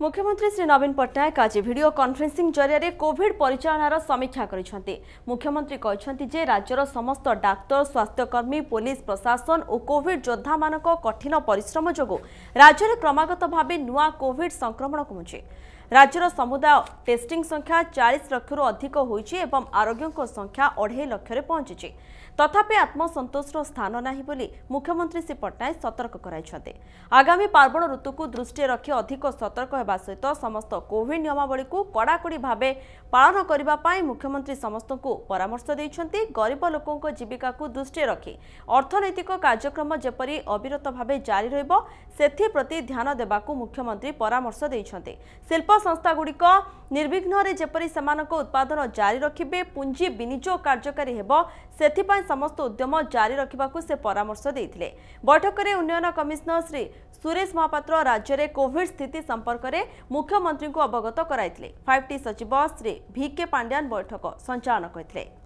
মুখ্যমন্ত্রী শ্রী নবীন পট্টনাক আজ video conferencing জরিয়া Covid পরিচালনার সমীক্ষা করেছেন মুখ্যমন্ত্রী কিন্তু যে রাজ্যর সমস্ত ডাক্তার স্বাস্থ্যকর্মী পুলিশ প্রশাসন ও কোভিড যোদ্ধা মানক কঠিন পরিশ্রম যোগ রাজ্যের ক্রমাগত ভাবে নূয়া কোভিড সংক্রমণ কমুছে ରାଜ୍ୟର ସମୁଦାୟ ଟେଷ୍ଟିଂ ସଂଖ୍ୟା ଚାଳିଶ ଲକ୍ଷରୁ ଅଧିକ ହୋଇଛି ଏବଂ ଆରୋଗ୍ୟଙ୍କ ସଂଖ୍ୟା ଅଢ଼େଇ ଲକ୍ଷରେ ପହଞ୍ଚିଛି। ତଥାପି ଆତ୍ମସନ୍ତୋଷର ସ୍ଥାନ ନାହିଁ ବୋଲି ମୁଖ୍ୟମନ୍ତ୍ରୀ ଶ୍ରୀ ପଟ୍ଟନାୟକ ସତର୍କ କରାଇଛନ୍ତି। ଆଗାମୀ ପାର୍ବଣ ଋତୁକୁ ଦୃଷ୍ଟିରେ ରଖି ଅଧିକ ସତର୍କ ହେବା ସହିତ ସମସ୍ତ କୋଭିଡ ନିୟମାବଳୀକୁ କଡ଼ାକଡ଼ି ଭାବେ ପାଳନ କରିବା ପାଇଁ ମୁଖ୍ୟମନ୍ତ୍ରୀ ସମସ୍ତଙ୍କୁ ପରାମର୍ଶ ଦେଇଛନ୍ତି। ଗରିବ ଲୋକଙ୍କ ଜୀବିକାକୁ ଦୃଷ୍ଟିରେ ରଖି ଅର୍ଥନୈତିକ କାର୍ଯ୍ୟକ୍ରମ ଯେପରି ଅବିରତ ଭାବେ ଜାରି ରହିବ ସେଥିପ୍ରତି ଧ୍ୟାନ ଦେବାକୁ ମୁଖ୍ୟମନ୍ତ୍ରୀ ପରାମର୍ଶ ଦେଇଛନ୍ତି। ଶିଳ୍ପ ସଂସ୍ଥାଗୁଡ଼ିକ ନିର୍ବିଘ୍ନରେ ଯେପରି ସେମାନଙ୍କ ଉତ୍ପାଦନ ଜାରି ରଖିବେ ପୁଞ୍ଜି ବିନିଯୋଗ କାର୍ଯ୍ୟକାରୀ ହେବ ସେଥିପାଇଁ ସମସ୍ତ ଉଦ୍ୟମ ଜାରି ରଖିବାକୁ ସେ ପରାମର୍ଶ ଦେଇଥିଲେ। ବୈଠକରେ ଉନ୍ନୟନ କମିଶନର ଶ୍ରୀ ସୁରେଶ ମହାପାତ୍ର ରାଜ୍ୟରେ କୋଭିଡ ସ୍ଥିତି ସମ୍ପର୍କରେ ମୁଖ୍ୟମନ୍ତ୍ରୀଙ୍କୁ ଅବଗତ କରାଇଥିଲେ। ଫାଇଭ୍ ଟି ସଚିବ ଶ୍ରୀ ଭିକେ ପାଣ୍ଡିଆନ୍ ବୈଠକ ସଞ୍ଚାଳନ କରିଥିଲେ।